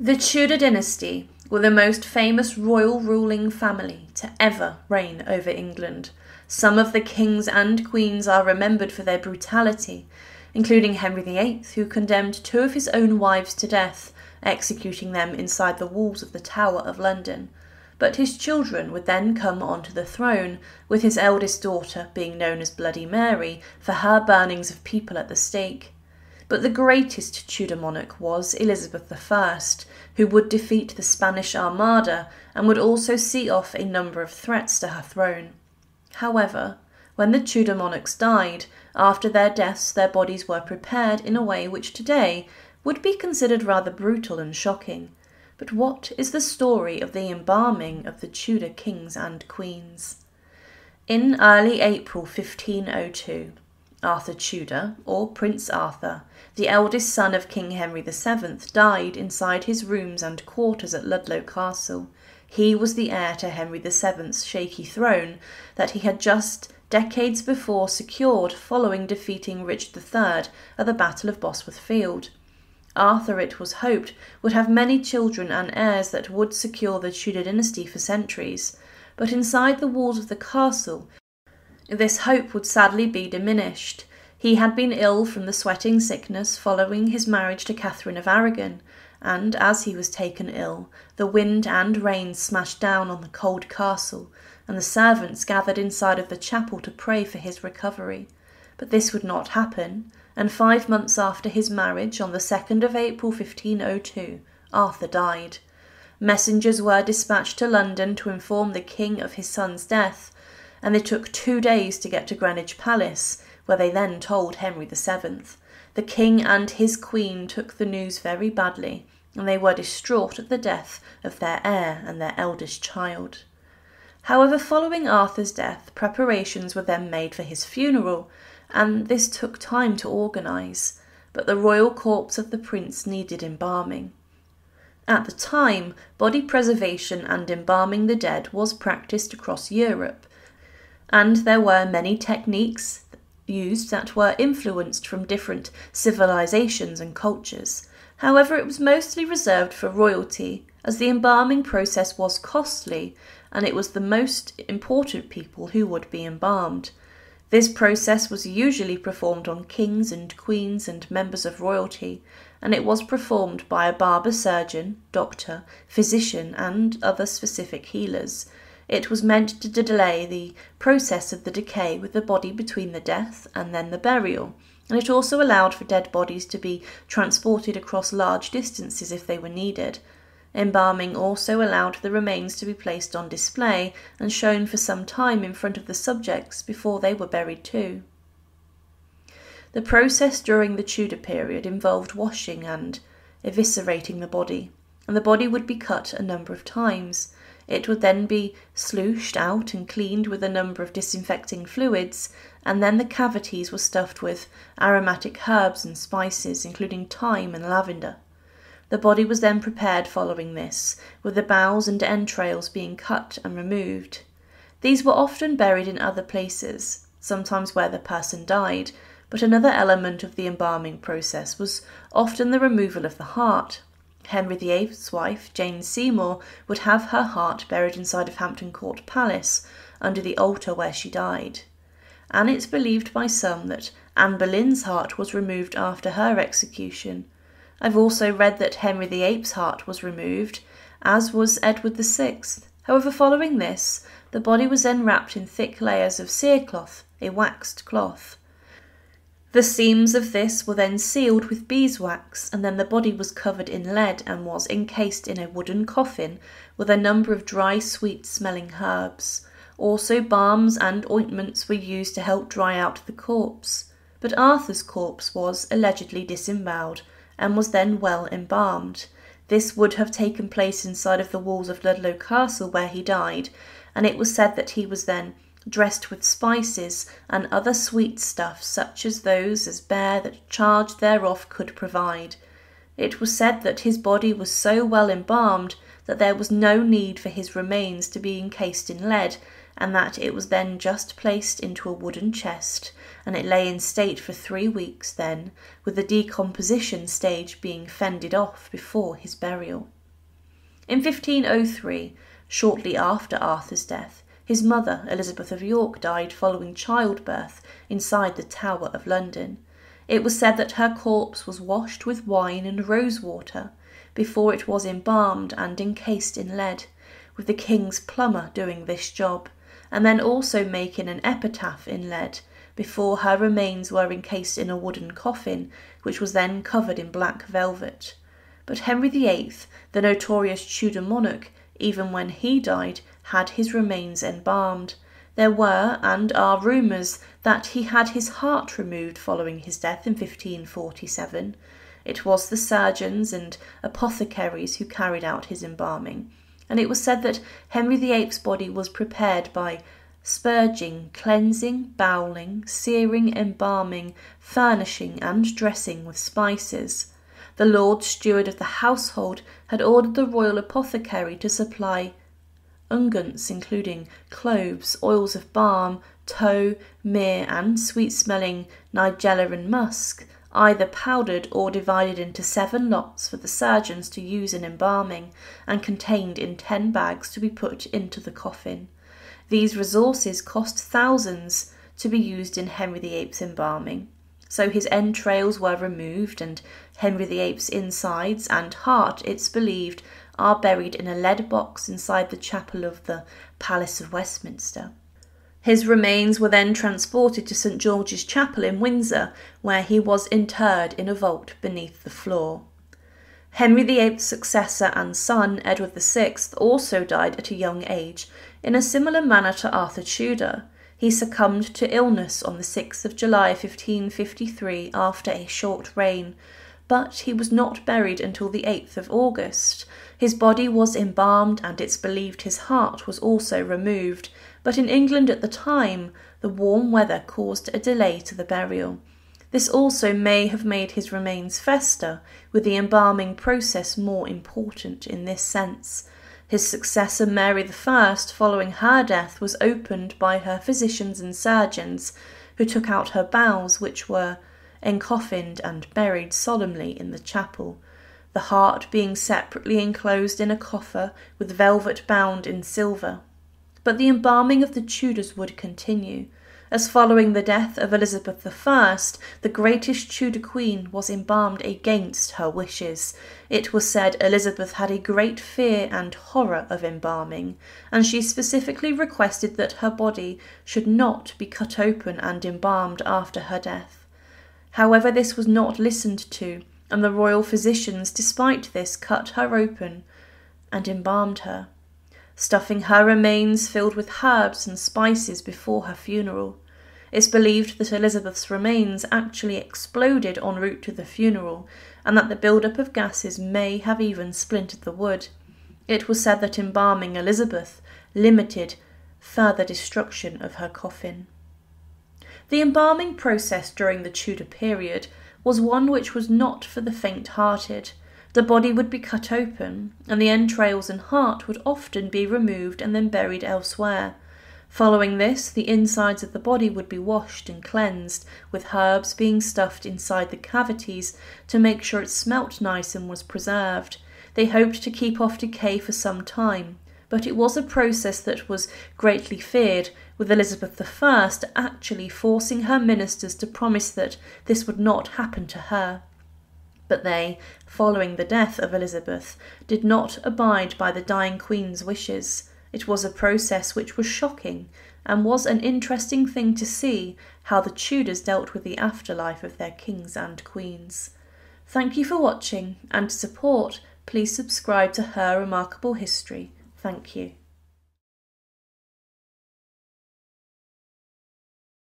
The Tudor dynasty were the most famous royal ruling family to ever reign over England. Some of the kings and queens are remembered for their brutality, including Henry VIII, who condemned two of his own wives to death, executing them inside the walls of the Tower of London. But his children would then come onto the throne, with his eldest daughter being known as Bloody Mary for her burnings of people at the stake. But the greatest Tudor monarch was Elizabeth I, who would defeat the Spanish Armada and would also see off a number of threats to her throne. However, when the Tudor monarchs died, after their deaths their bodies were prepared in a way which today would be considered rather brutal and shocking. But what is the story of the embalming of the Tudor kings and queens? In early April 1502, Arthur Tudor, or Prince Arthur, the eldest son of King Henry VII, died inside his rooms and quarters at Ludlow Castle. He was the heir to Henry VII's shaky throne that he had just decades before secured following defeating Richard III at the Battle of Bosworth Field. Arthur, it was hoped, would have many children and heirs that would secure the Tudor dynasty for centuries, but inside the walls of the castle this hope would sadly be diminished. He had been ill from the sweating sickness following his marriage to Catherine of Aragon, and as he was taken ill, the wind and rain smashed down on the cold castle, and the servants gathered inside of the chapel to pray for his recovery. But this would not happen, and five months after his marriage, on the 2nd of April 1502, Arthur died. Messengers were dispatched to London to inform the king of his son's death, and they took two days to get to Greenwich Palace, where they then told Henry VII. The king and his queen took the news very badly, and they were distraught at the death of their heir and their eldest child. However, following Arthur's death, preparations were then made for his funeral, and this took time to organise, but the royal corpse of the prince needed embalming. At the time, body preservation and embalming the dead was practiced across Europe, and there were many techniques used that were influenced from different civilizations and cultures. However, it was mostly reserved for royalty, as the embalming process was costly and it was the most important people who would be embalmed. This process was usually performed on kings and queens and members of royalty, and it was performed by a barber surgeon, doctor, physician, and other specific healers. It was meant to delay the process of the decay with the body between the death and then the burial, and it also allowed for dead bodies to be transported across large distances if they were needed. Embalming also allowed the remains to be placed on display and shown for some time in front of the subjects before they were buried too. The process during the Tudor period involved washing and eviscerating the body, and the body would be cut a number of times. It would then be slooshed out and cleaned with a number of disinfecting fluids, and then the cavities were stuffed with aromatic herbs and spices, including thyme and lavender. The body was then prepared following this, with the bowels and entrails being cut and removed. These were often buried in other places, sometimes where the person died, but another element of the embalming process was often the removal of the heart. Henry VIII's wife, Jane Seymour, would have her heart buried inside of Hampton Court Palace, under the altar where she died. And it's believed by some that Anne Boleyn's heart was removed after her execution. I've also read that Henry VIII's heart was removed, as was Edward VI. However, following this, the body was then wrapped in thick layers of cerecloth, a waxed cloth. The seams of this were then sealed with beeswax, and then the body was covered in lead and was encased in a wooden coffin with a number of dry, sweet smelling herbs. Also, balms and ointments were used to help dry out the corpse. But Arthur's corpse was allegedly disemboweled and was then well embalmed. This would have taken place inside of the walls of Ludlow Castle where he died, and it was said that he was then dressed with spices and other sweet stuff such as those as bear that charge thereof could provide. It was said that his body was so well embalmed that there was no need for his remains to be encased in lead, and that it was then just placed into a wooden chest, and it lay in state for three weeks then, with the decomposition stage being fended off before his burial. In 1503, shortly after Arthur's death, his mother, Elizabeth of York, died following childbirth inside the Tower of London. It was said that her corpse was washed with wine and rose water before it was embalmed and encased in lead, with the king's plumber doing this job, and then also making an epitaph in lead before her remains were encased in a wooden coffin, which was then covered in black velvet. But Henry VIII, the notorious Tudor monarch, even when he died, had his remains embalmed. There were and are rumours that he had his heart removed following his death in 1547, it was the surgeons and apothecaries who carried out his embalming, and it was said that Henry VIII's body was prepared by spurging, cleansing, bowling, searing, embalming, furnishing, and dressing with spices. The Lord Steward of the household had ordered the royal apothecary to supply unguents including cloves, oils of balm, tow, myrrh, and sweet smelling nigella and musk, either powdered or divided into seven lots for the surgeons to use in embalming, and contained in ten bags to be put into the coffin. These resources cost thousands to be used in Henry VIII's embalming. So his entrails were removed, and Henry VIII's insides and heart, it's believed, are buried in a lead box inside the chapel of the Palace of Westminster. His remains were then transported to St George's Chapel in Windsor, where he was interred in a vault beneath the floor. Henry VIII's successor and son, Edward VI, also died at a young age, in a similar manner to Arthur Tudor. He succumbed to illness on the 6th of July 1553 after a short reign, but he was not buried until the 8th of August. His body was embalmed and it's believed his heart was also removed, but in England at the time, the warm weather caused a delay to the burial. This also may have made his remains fester, with the embalming process more important in this sense. His successor Mary I, following her death, was opened by her physicians and surgeons, who took out her bowels, which were encoffined and buried solemnly in the chapel, the heart being separately enclosed in a coffer with velvet bound in silver. But the embalming of the Tudors would continue, as following the death of Elizabeth I, the greatest Tudor queen was embalmed against her wishes. It was said Elizabeth had a great fear and horror of embalming, and she specifically requested that her body should not be cut open and embalmed after her death. However, this was not listened to, and the royal physicians, despite this, cut her open and embalmed her stuffing her remains filled with herbs and spices before her funeral. It's believed that Elizabeth's remains actually exploded en route to the funeral, and that the build-up of gases may have even splintered the wood. It was said that embalming Elizabeth limited further destruction of her coffin. The embalming process during the Tudor period was one which was not for the faint hearted. The body would be cut open, and the entrails and heart would often be removed and then buried elsewhere. Following this, the insides of the body would be washed and cleansed, with herbs being stuffed inside the cavities to make sure it smelt nice and was preserved. They hoped to keep off decay for some time, but it was a process that was greatly feared, with Elizabeth I actually forcing her ministers to promise that this would not happen to her. But they, following the death of Elizabeth, did not abide by the dying queen's wishes. It was a process which was shocking, and was an interesting thing to see how the Tudors dealt with the afterlife of their kings and queens. Thank you for watching, and to support, please subscribe to Her Remarkable History. Thank you.